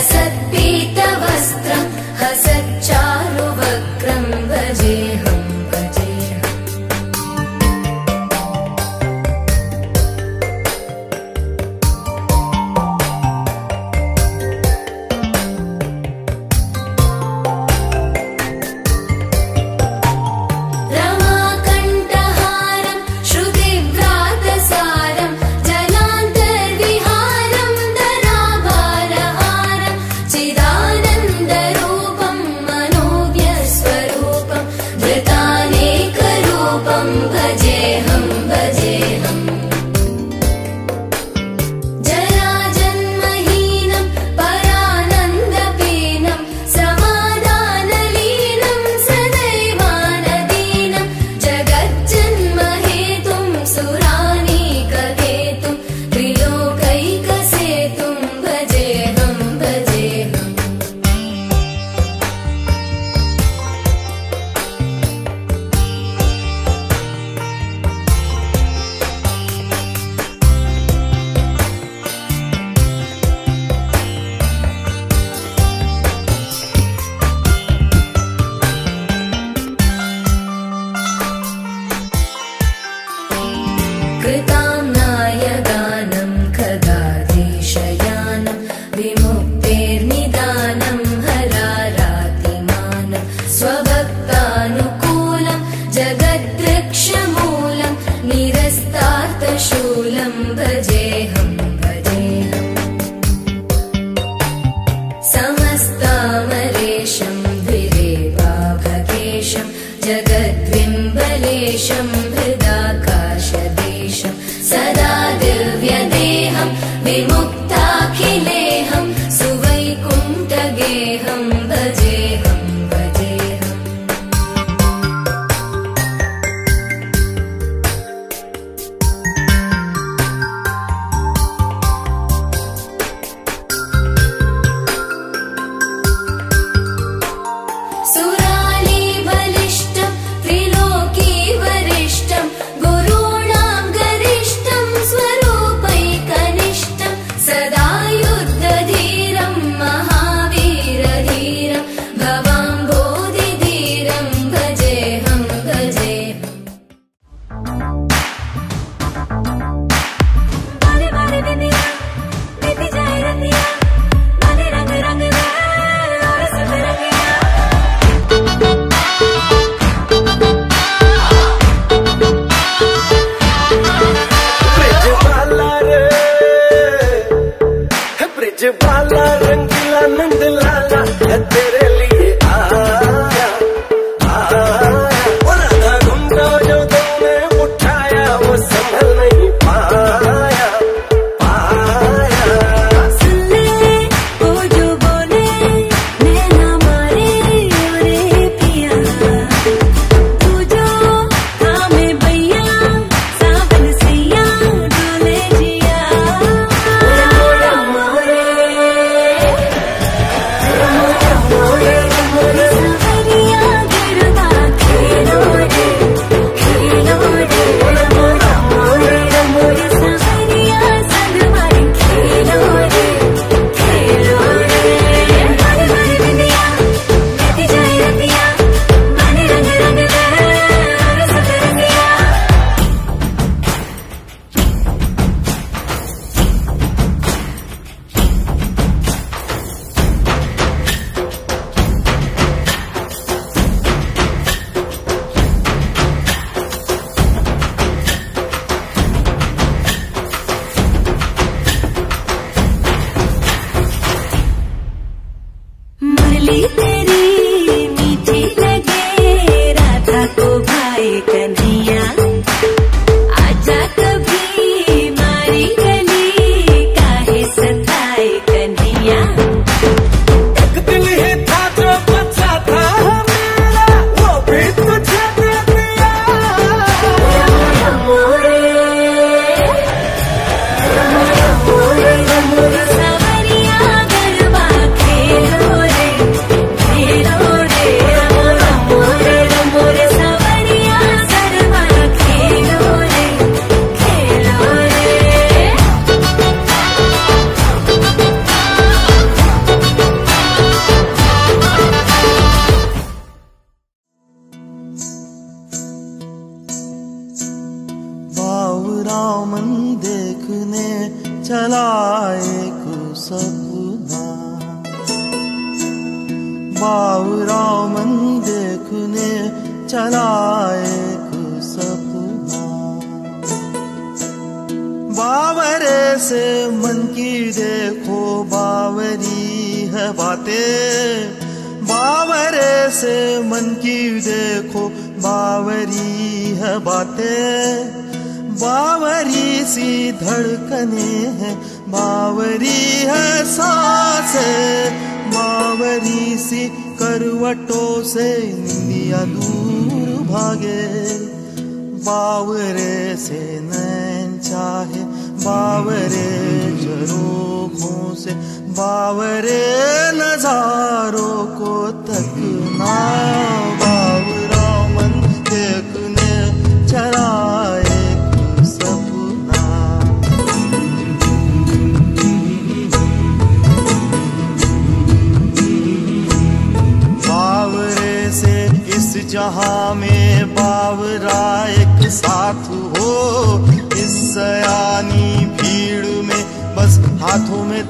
I said देखने चला एक सपना। बावरामन देखने चलाए एक सपना। बावरे से मन की देखो बावरी है बातें। बावरे से मन की देखो बावरी है बातें। बावरी सी धड़कने हैं। बावरी है साँसें बावरी सी करवटों से निंदिया दूर भागे। बावरे से नैन चाहे। बावरे झरोखों से। बावरे नजारों को तकना जहाँ में बावरा एक साथ हो इस सयानी भीड़ में बस हाथों में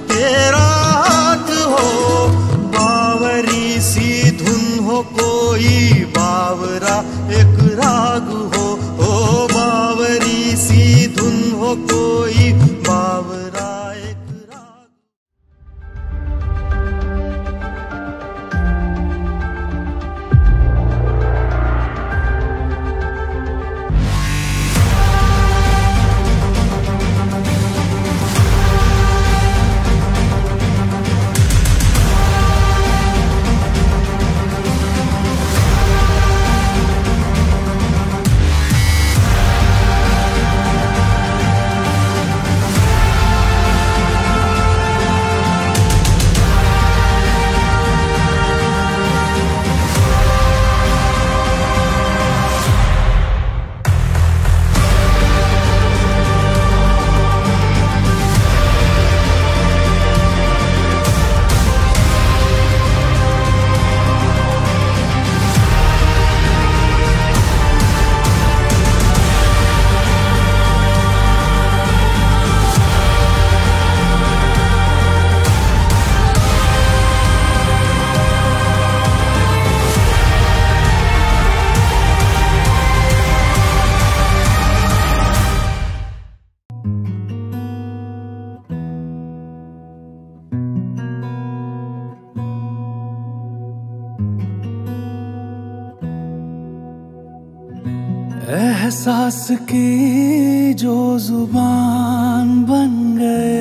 एहसास की जो ज़ुबान बन गए।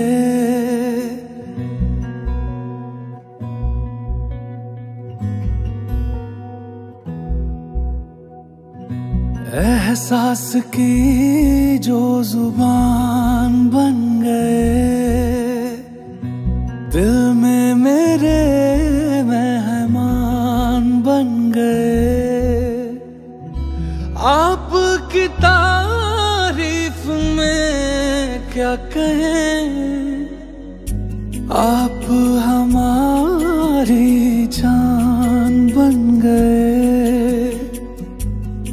एहसास की जो ज़ुबान बन गए। क्या कहें? आप हमारी जान बन गए।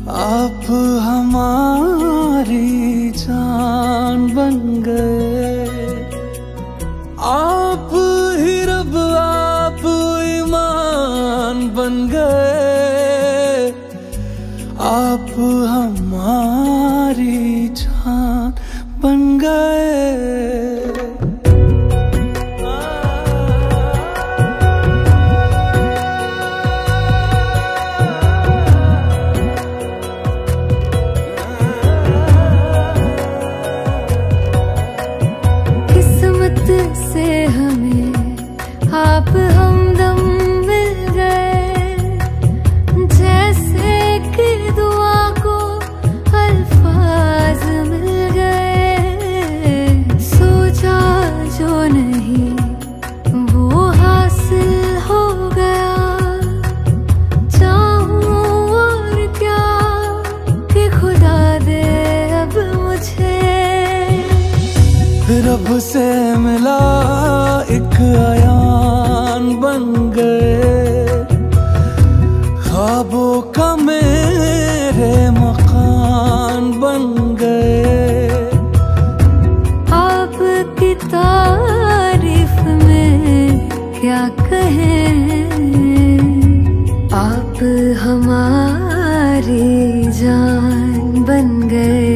आप हमारी जान बन गए। आप ही रब, आप ईमान बन गए। आप हमारी गए रब से मिला एक आयान बन गए खाबों का मेरे मकान बन गए। आपकी तारीफ़ में क्या कहे? आप हमारी जान बन गए।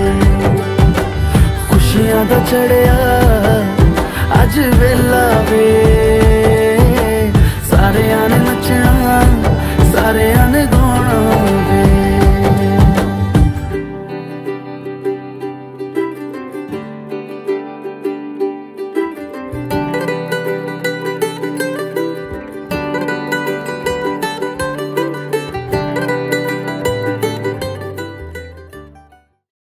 ਦੁਨੀਆ ਦਾ ਚੜਿਆ